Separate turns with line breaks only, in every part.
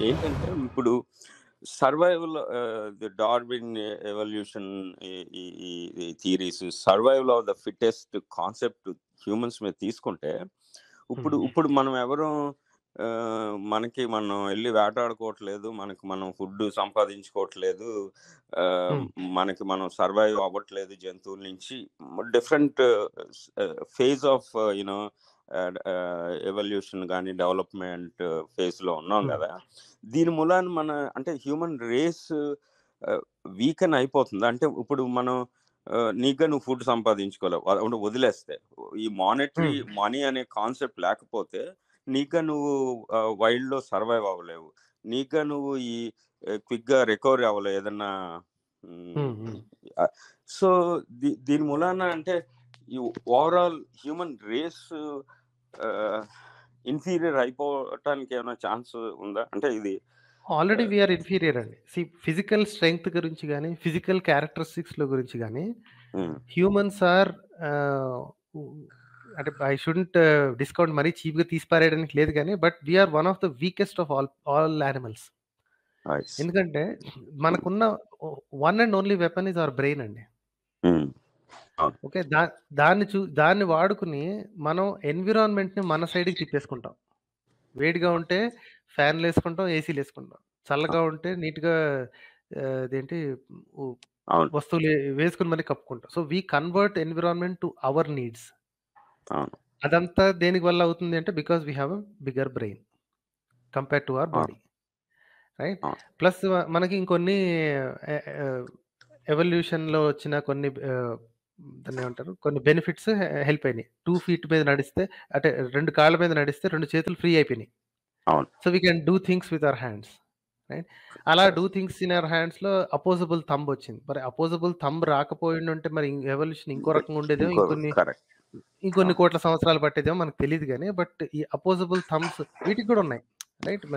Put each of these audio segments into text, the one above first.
ఏంటంటే ఇప్పుడు survival the Darwin evolution ఈ theories survival of the fittest concept humans మీద తీసుకుంటే ఇప్పుడు. ఇప్పుడు మనం ఎవరు మనకి మనం ఎళ్ళి వేటాడుకోవట్లేదు. మనకి మనం ఫుడ్ సంపాదించుకోవట్లేదు. మనకి మనం సర్వైవ్ అవ్వట్లేదు జంతువుల నుంచి. Different phase of you know ah, ah, evolution గాని, డెవలప్‌మెంట్ ఫేజ్‌లో ఉన్నాం. గదా! దీని మూలాన మన అంటే హ్యూమన్ రేస్ వీకెన్ అయిపోతుంది. అంటే ఇప్పుడు మనం నీకుగా నువ్వు ఫుడ్ సంపాదించుకోలేవు. వదిలేస్తే. ఈ మానిటరీ. మనీ అనే కాన్సెప్ట్ లేకపోతే నీకుగా నువ్వు ఆహ్, వైల్డ్‌లో సర్వైవ్ అవ్వలేవు. నీకుగా నువ్వు ఈ ఆహ్, క్విక్‌గా రికవరీ అవ్వలేవు. ఏదన్నా సో దీ దీని మూలాన అంటే ఈ ఓవరాల్ హ్యూమన్ రేస్ ఇన్ఫీరియర్ అయిపోవటానికి ఏమైనా ఛాన్స్ ఉందా? అంటే ఇది
already
ah
we are inferior అండి. సీ ఫిజికల్ స్ట్రెంగ్త్ గురించి గాని, ఫిజికల్ క్యారెక్టరిస్టిక్స్‌లో గురించి గాని,
హ్మ్.
హ్యూమన్స్ ఆర్ అంటే ఐ షుడెంట్ డిస్కౌంట్ మరీ చీప్‌గా తీసి పారేయడానికి లేదు గానీ, but we are one of the weakest of all all animals. ఎందుకంటే. మనకున్న one and only weapon is our brain అండి.
అవును.
ఓకే. దా దాన్ని చూ దాన్ని వాడుకొని మనం ఎన్విరాన్మెంట్‌ని మన సైడ్‌కి తిప్పేసుకుంటాం. వేడిగా ఉంటే ఫ్యాన్‌లేసుకుంటాం, ఏసీలేసుకుంటాం. చల్లగా ఉంటే నీట్‌గా ఆహ్, అదేంటి ఉ
అవును.
వస్తువులు వేసుకొని మరి కప్పుకుంటాం. So, we convert environment to our needs.
అవును.
అదంతా దేనికి వల్ల అవుతుంది అంటే because we have a bigger brain compare to our
అవును.
బాడీ. రైట్?
అవును.
ప్లస్ మనకి ఇంకొన్ని ఎ ఆహ్, ఎవల్యూషన్‌లో వచ్చిన కొన్ని ఆహ్, దాన్నేమంటారు? కొన్ని బెనిఫిట్స్ హెల్ప్ అయినాయి. 2 ఫీట్ మీద నడిస్తే అంటే 2 కాళ్ళ మీద నడిస్తే 2 చేతులు ఫ్రీ అయిపోయినాయి.
అవును.
So, we can do things with our hands. Right? అలా. డూ థింగ్స్ ఇన్ అవర్ హ్యాండ్స్‌లో అపోజబుల్ థంబ్ వచ్చింది. మరి అపోజబుల్ థంబ్ రాకపోయిండుంటే మరి ఎవల్యూషన్ ఇంకో రకంగా ఉండేదేమో.
ఇంకో
ఇంకొన్ని. ఇంకొన్ని. కోట్ల సంవత్సరాలు పట్టేదేమో మనకు తెలీదు గానీ, బట్ ఈ అపోజబుల్ థంబ్స్ వీటికి కూడా ఉన్నాయి. రైట్?
అని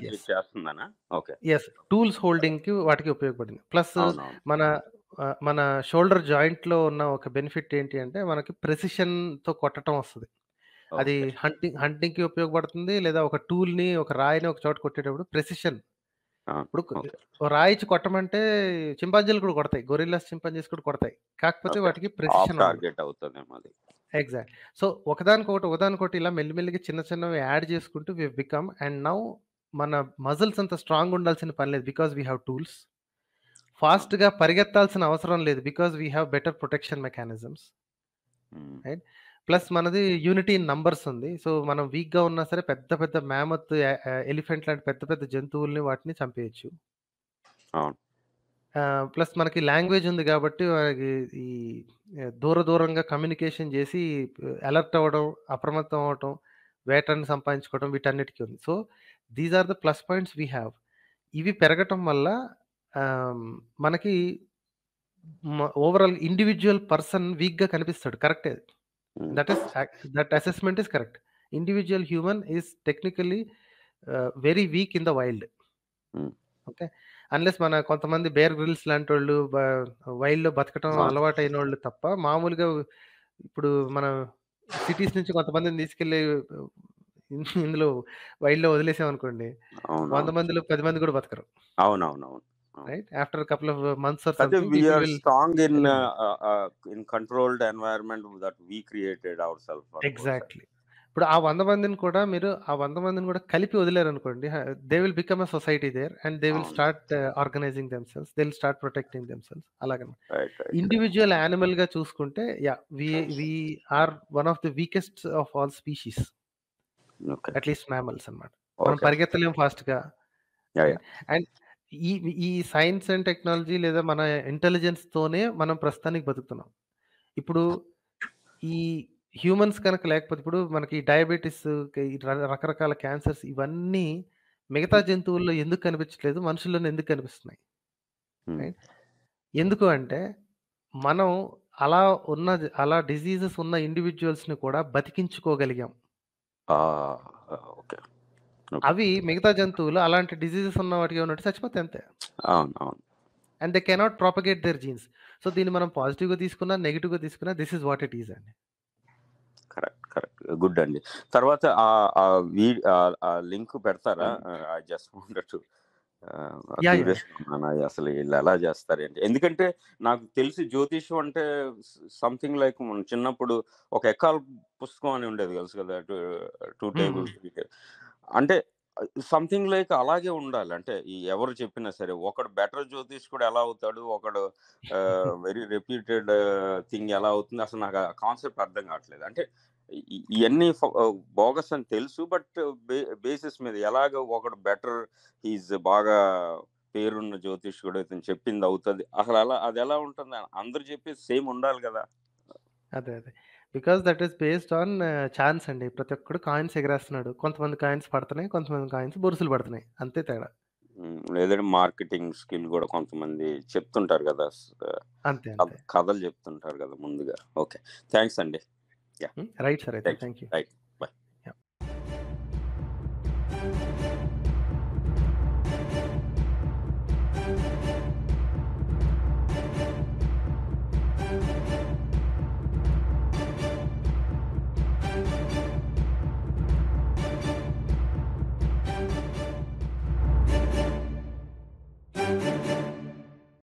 మీరు
యెస్.
చేస్తుందనా? ఓకే.
యెస్. టూల్స్ హోల్డింగ్‌కి వాటికి ఉపయోగపడింది. ప్లస్. మన మన షోల్డర్ జాయింట్‌లో ఉన్న ఒక బెనిఫిట్ ఏంటి అంటే మనకి ప్రెసిషన్‌తో కొట్టటం వస్తది. అది
ఓకే.
హంటింగ్ హంటింగ్‌కి ఉపయోగపడుతుంది. లేదా ఒక టూల్‌ని, ఒక రాయిని ఒక చోట కొట్టేటప్పుడు ప్రెసిషన్. ఇప్పుడు
ఓకే.
ఓ రాయి ఇచ్చి కొట్టమంటే చింపాంజీలు కూడా కొడతాయి. గొరిల్లాస్, చింపాంజీస్ కూడా కొడతాయి. కాకపోతే. వాటికి ప్రెసిషన్.
టార్గెట్ అవుతదేమో అది.
ఎగ్జాక్ట్. సో, ఒకదానికొకటి, ఒకదానికొకటి ఇలా మెల్లిమెల్లిగా చిన్న చిన్నవి యాడ్ చేసుకుంటూ we have become and now మన మజిల్స్ అంత స్ట్రాంగ్‌గా ఉండాల్సిన పని లేదు. Because we have tools.
అవును.
ఫాస్ట్‌గా పరిగెత్తాల్సిన అవసరం లేదు. Because we have better protection mechanisms.
Hmm.
Right? Plus మనది యూనిటీ ఇన్ నంబర్స్ ఉంది. సో, మనం వీక్‌గా ఉన్నా సరే పెద్ద పెద్ద మ్యామత్, ఎ ఎలిఫెంట్ లాంటి పెద్ద పెద్ద జంతువుల్ని వాటిని చంపేయొచ్చు.
అవును.
ప్లస్ మనకి లాంగ్వేజ్ ఉంది కాబట్టి మనకి ఈ దూర దూరంగా కమ్యూనికేషన్ చేసి అలర్ట్ అవ్వడం, అప్రమత్తం అవ్వటం, వేటని సంపాదించుకోవడం వీటన్నిటికి ఉంది. So, these are the plus points we have. ఇవి పెరగటం వల్ల ఆహ్, మనకి మ ఓవరాల్ ఇండివిడ్యువల్ పర్సన్ వీక్‌గా కనిపిస్తాడు. కరెక్టే.
Hmm.
That is yuck that assessment is correct. Individual human is technically ah, very weak in the wild.
Hmm.
Okay. Unless మన కొంతమంది 'బేర్ గ్రిల్స్' లాంటోళ్ళు బ వైల్డ్‌లో బతకటం
అవును.
అలవాటైనోళ్ళు తప్ప మామూలుగా ఇప్పుడు మన సిటీస్ నుంచి కొంతమందిని తీసుకెళ్ళి ఇందులో వైల్డ్‌లో వదిలేసామనుకోండి. 100
అవునవును.
మందిలో 10 మంది కూడా బతకరు.
అవునవునవును. అవును.
Right? After couple of months or
అయితే
something
we
people
are
will
strong in controlled environment that we created our self?
Exactly. ఇప్పుడు ఆ 100 మందిని కూడా మీరు ఆ 100 మందిని కూడా కలిపి వదిలారనుకోండి. హ they will become a society there and they will
అవును.
Start organizing themselves. They will start protecting themselves అలాగనమాట.
రైట్. రైట్. రైట్.
ఇండివిడ్యువల్ యానిమల్‌గా చూసుకుంటే yeah! We we are one of the weakest of all species.
Okay.
At least mammals అన్నమాట. మనం
okay.
పరిగెత్తలేం ఫాస్ట్‌గా.
Yeah!
And ఈ ఈ science and technology లేదా మన ఇంటెలిజెన్స్‌తోనే మనం ప్రస్తుతానికి బతుకుతున్నాం. ఇప్పుడు ఈ హ్యూమన్స్ కనుక లేకపోతే ఇప్పుడు మనకి డయాబెటిస్ ఈ ర రకరకాల క్యాన్సర్స్ ఇవన్నీ మిగతా. జంతువుల్లో ఎందుకు కనిపించట్లేదు? మనుషుల్లోనే ఎందుకు కనిపిస్తున్నాయి?
హ్మ్.
రైట్? ఎందుకు అంటే మనం అలా ఉన్న అలా డిసీజెస్ ఉన్న ఇండివిడ్యుయల్స్‌ని కూడా బతికించుకోగలిగాం.
ఆ! ఓకే. ఓకే.
అవి మిగతా జంతువులు అలాంటి డిసీజెస్ ఉన్న వాటికి ఏమన్నా ఉంటే చచ్చిపోతాయి అంతే.
అవును. అవును.
And they cannot propagate their genes. So, దీన్ని మనం పాజిటివ్‌గా తీసుకున్నా, నెగెటివ్‌గా తీసుకున్నా this is what it is అండి.
కరెక్ట్. కరెక్ట్. గుడ్ అండి. తర్వాత ఆ లింక్ పెడతారా? ఐ జస్ట్ వాంటెడ్ టు అసలు వీళ్ళు ఎలా చేస్తారు ఏంటి? ఎందుకంటే నాకు తెలిసి జ్యోతిషం అంటే సంథింగ్ లైక్ మన చిన్నప్పుడు ఒక ఎక్కాల పుస్తకం అని ఉండేది తెలుసు కదా? Two tables. అంటే సంథింగ్ లైక్ అలాగే ఉండాలి. అంటే ఈ ఎవరు చెప్పినా సరే ఒకడు బెటర్ జ్యోతిష్కుడు ఎలా అవుతాడు ఒకడు వెరీ రెప్యూటెడ్ థింగ్ ఎలా అవుతుంది అసలు నాకు ఆ కాన్సెప్ట్ అర్థం కావట్లేదు. అంటే ఇవన్నీ బోగస్ అని తెలుసు బట్ బేసిస్ మీద ఎలాగ ఒకడు బెటర్ ఈజ్ బాగా పేరున్న జ్యోతిష్కుడు ఇతను చెప్పింది అవుతుంది. అసలు అలా అది ఎలా ఉంటుంది? అందరు చెప్పేది సేమ్ ఉండాలి కదా.
అదే అదే. Because that is based on chance అండి. ప్రతి ఒక్కడు కాయిన్స్ ఎగరేస్తున్నాడు. కొంతమంది కాయిన్స్ పడుతున్నాయి కొంతమంది కాయిన్స్ బొరుసులు పడుతున్నాయి. అంతే తేడా.
ఉమ్, లేదంటే మార్కెటింగ్ స్కిల్ కూడా కొంతమంది చెప్తుంటారు కదా.
అంతే
కథ-
అంతే.
కథలు చెప్తుంటారు కదా ముందుగా. ఓకే. థ్యాంక్స్ అండి.
రైట్ సార్ అయితే.
Thank
thank you.
రైట్